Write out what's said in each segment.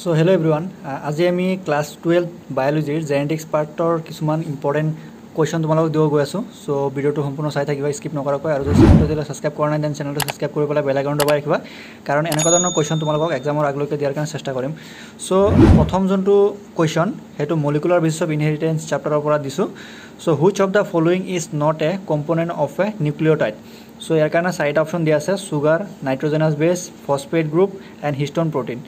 চ' hello everyone আজি আমি class twelve বায়'লজিৰ জেনেটিক্স পাৰ্টৰ কিছুমান ইম্পৰ্টেণ্ট কুৱেশ্যন তোমালোকক দিব গৈ আছোঁ। চ' ভিডিঅ'টো সম্পূৰ্ণ চাই থাকিবা স্কিপ নকৰাকৈ। আৰু যদি চেনেলটো যদি ছাবস্ক্ৰাইব কৰা নাই দেন চেনেলটো ছাবস্ক্ৰাইব কৰি পেলাই বেল আইকন দবাই ৰাখিবা। কাৰণ এনেকুৱা ধৰণৰ কুৱেশ্যন তোমালোকক এক্সামৰ আগলৈকে দিয়াৰ কাৰণে চেষ্টা কৰিম। চ' প্ৰথম যোনটো কুৱেশ্যন সেইটো মলিকুলাৰ বেচিছ অফ ইনহেৰিটেঞ্চ চেপ্টাৰৰ পৰা দিছোঁ। So' which of the following is not a component of a nucleotide so' ইয়াৰ কাৰণে চাৰিটা অপশ্যন দিয়া আছে sugar nitrogenous base phosphate group and histone protein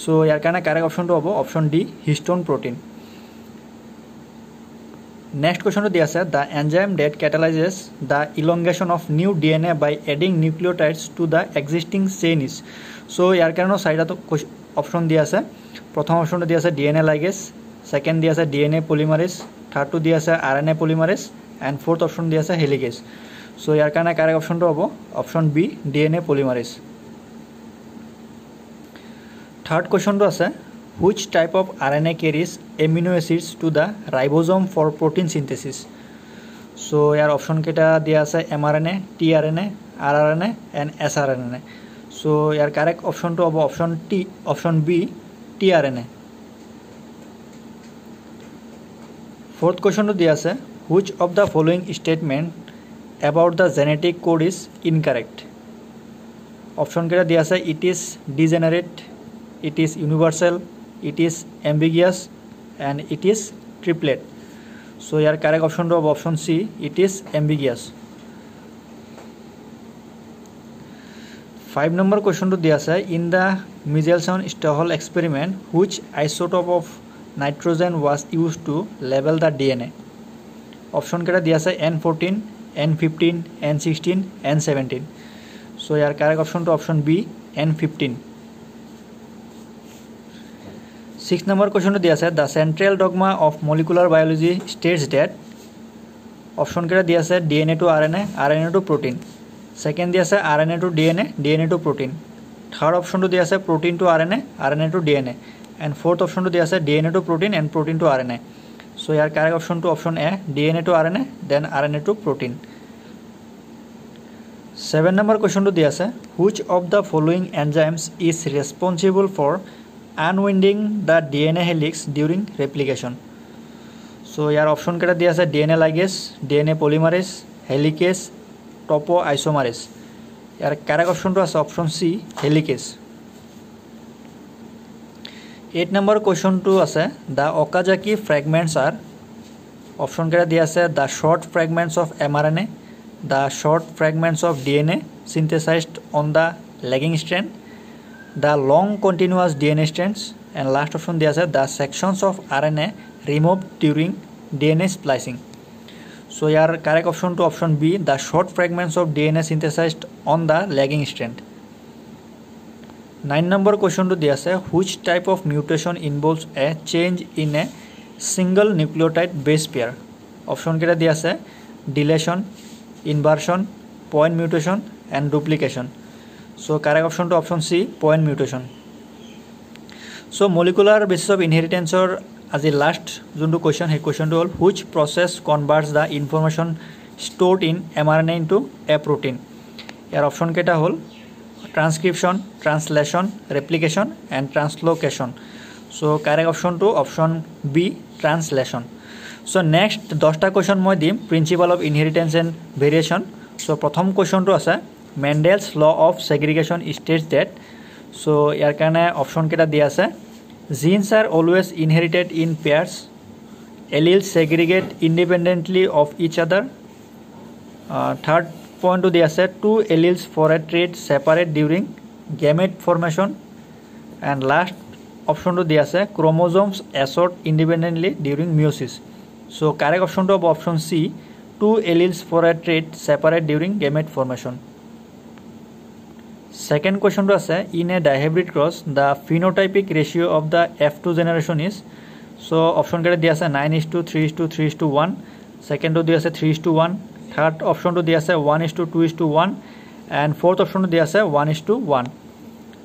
so' ইয়াৰ কাৰণে কাৰেক্ট অপশ্যনটো হ'ব option D histone protein next কুৱেশ্যনটো দিয়া আছে the enzyme that catalyses the elongation of new D N A by adding nucleotides to the existing chain is so' ইয়াৰ কাৰণেও চাৰিটাটো option দিয়া আছে। প্ৰথম অপশ্যনটো দিয়া আছে D N A ligase second দিয়া আছে ডি এন এ পলিমাৰিজ থাৰ্ডটো দিয়া আছে R N A polymerase and fourth option দিয়া আছে হেলিগেছ চ' ইয়াৰ কাৰণে কাৰেক্ট অপশ্যনটো হ'ব option B D N A polymerase third কুৱেশ্যনটো আছে which type of R N A carries amino acids to the ribosome for protein synthesis so' ইয়াৰ অপশ্যনকেইটা দিয়া আছে M R N A T R N A R R N A and S R N N A so' year correct অপশ্যনটো হ'ব option T option B T R N A fourth কুৱেশ্যনটো দিয়া আছে which of the following statement about the genetic code is incorrect অপশ্যনকেইটা দিয়া আছে it is degenerate it is universal it is ambiguous and it is triplet so here correct option to option c it is ambiguous five number question to dia ase in the michelson stahel experiment which isotope of nitrogen was used to label the dna option keta dia ase n14 n15 n16 n17 so here correct option to option b n15 six number কুৱেশ্যনটো দিয়া আছে। The central dogma of molecular biology states that অপশ্যনকেইটা দিয়া আছে D N A to R N A R N A to protein second দিয়া আছে R N A to D N A D N A to protein third অপশ্যনটো দিয়া আছে protein to R N A R N A to D N A and fourth অপশ্যনটো দিয়া আছে D N A to protein and protein to R N A so' year correct অপশ্যনটো option A D N A to R N A then R N A to protein seven number কুৱেশ্যনটো দিয়া আছে which of the following enzymes is responsible for unwinding the D N A helix during replication so' ইয়াৰ অপশ্যনকেইটা দিয়া আছে D N A ligase D N A polymerase helicase topoisomerase year correct অপশ্যনটো আছে option C helicase eight number কুৱেশ্যনটো আছে the Okazaki fragments R অপশ্যনকেইটা দিয়া আছে the short fragments of M R N A the short fragments of D N A synthesised on the lagging strand the long continuous DNA strands and last option there is the sections of RNA removed during DNA splicing. So your correct option to option B the short fragments of DNA synthesized on the lagging strand. 9 number question to there is which type of mutation involves a change in a single nucleotide base pair. Option keta there is deletion, inversion, point mutation so' correct অপশ্যনটো option C point mutation so' molecular basis of ইনহেৰিটেঞ্চৰ আজি last যোনটো question সেই কুৱেশ্যনটো হ'ল which process converts the information stored in M R N A into a protein ইয়াৰ অপশ্যনকেইটা হ'ল transcription translation replication and translocation so' correct অপশ্যনটো option B translation so' next দহটা question মই দিম principle of inheritance and variation so' প্ৰথম কুৱেশ্যনটো আছে Mendel's law of segregation states that so' ইয়াৰ কাৰণে অপশ্যনকেইটা দিয়া আছে। Genes are always inherited in pairs alleles segregate independently of each other third পইণ্টটো দিয়া আছে two alleles for a trait separate during gamete formation and last অপশ্যনটো দিয়া আছে chromosomes assort independently during meiosis so' correct অপশ্যনটো হ'ব option C two alleles for a trait separate during gamete formation second কুৱেশ্যনটো আছে in a dihybrid cross the phenotypic ratio' of the F two generation is so' অপশ্যনকেইটা দিয়া আছে nine is to three is to three is to one ছেকেণ্ডটো দিয়া আছে three is to one third অপশ্যনটো দিয়া আছে one is to two is to one and fourth অপশ্যনটো দিয়া আছে one is to one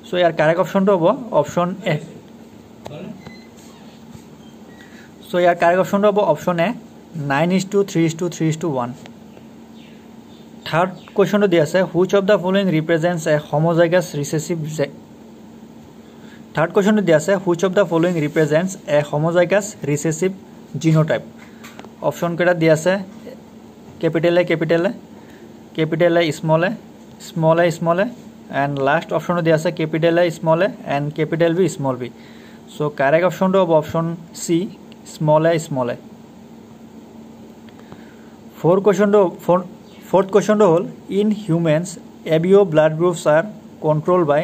so' year correct অপশ্যনটো হ'ব অপশ্যন এ চ' ইয়াৰ কাৰেক্ট অপশ্যনটো হ'ব option A nine is to three is to three is to one third কুৱেশ্যনটো দিয়া আছে which of the following represents a homozygous recessive third কুৱেশ্যনটো দিয়া আছে which of the following represents a homozygous recessive genotype অপশ্যনকেইটা দিয়া আছে capital A capital A capital small A small A small and last অপশ্যনটো দিয়া আছে capital small A and capital B small B so' correct অপশ্যনটো হ'ব option C small small A four কুৱেশ্যনটো four fourth কুৱেশ্যনটো হ'ল in humans ABO' blood groups are controlled by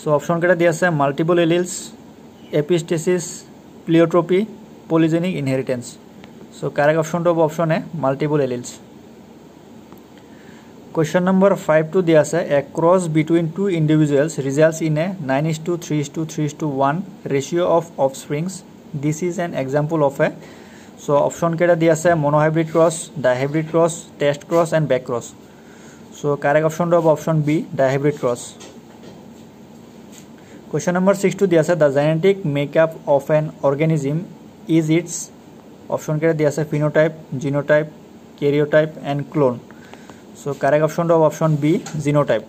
so' অপশ্যনকেইটা দিয়া আছে multiple alleles epistasis pleiotropy polygenic inheritance so' correct অপশ্যনটো হ'ব option A multiple alleles question number ফাইভটো দিয়া আছে cross between two individuals results in a nine is to three is to three is to one ratio' of offsprings this is an example of a so' অপশ্যনকেইটা দি আছে monohybrid cross dihybrid cross test cross and back cross so' correct অপশ্যনটো হ'ব option B dihybrid cross question number ছিক্সটো দি আছে the genetic makeup of an organism is its অপশ্যনকেইটা দি আছে phenotype genotype karyotype and clone so' correct অপশ্যনটো হ'ব option B genotype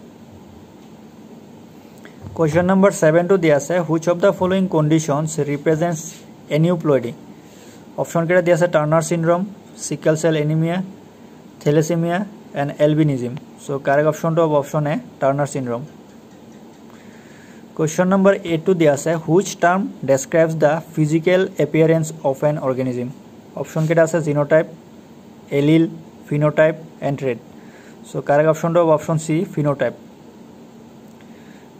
question number ছেভেনটো দি আছে which of the following conditions represents aneuploidy অপশ্যনকেইটা দি আছে Turner syndrome sickle cell anaemia thalassaemia and albinism. So' correct অপশ্যনটো হ'ব option A Turner syndrome question number এইটটো দিয়া আছে which term describes the physical appearance of an organism অপশ্যনকেইটা আছে genotype allele phenotype and trait so' correct অপশ্যনটো হ'ব option C phenotype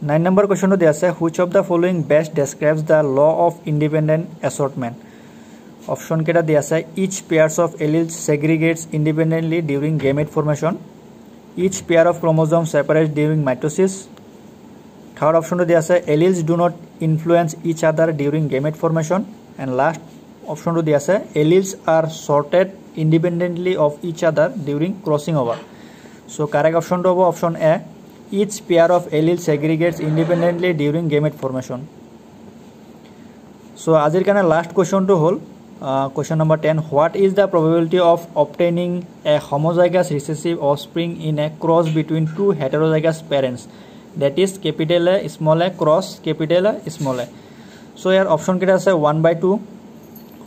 nine number কুৱেশ্যনটো দিয়া আছে which of the following best describes the law of independent assortment অপশ্যনকেইটা দিয়া আছে each pairs of alleles segregates independently during gamete formation each pair of chromosome separate during mitosis third অপশ্যনটো দিয়া আছে alleles do not influence each other during gamete formation and last অপশ্যনটো দিয়া আছে alleles are sorted independently of each other during crossing over so' correct অপশ্যনটো হ'ব option A each pair of allele segregates independently during gamete formation so' আজিৰ কাৰণে last কুৱেশ্যনটো হ'ল question number ten what is the probability of obtaining a homozygous recessive offspring in a cross between two heterozygous parents that is capital A small A cross capital A small A so' ইয়াৰ অপশ্যনকেইটা আছে? One by two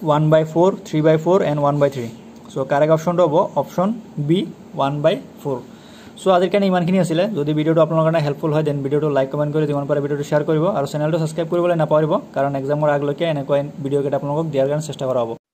one by four three by four and one by three so' correct অপশ্যনটো হ'ব option B one by four so' আজিৰ কাৰণে ইমানখিনি আছিলে। যদি ভিডিঅ'টো আপোনালোকৰ কাৰণে হেল্পফুল হয় দেন ভিডিঅ'টো লাইক কমেণ্ট কৰি যিমান পাৰে ভিডিঅ'টো শ্বেয়াৰ কৰিব আৰু চেনেলটো ছাবস্ক্ৰাইব কৰিবলৈ নাপাহৰিব কাৰণ এক্সামৰ আগলৈকে এনেকুৱা ভিডিঅ'কেইটা আপোনালোকক দিয়াৰ কাৰণে চেষ্টা কৰা হ'ব।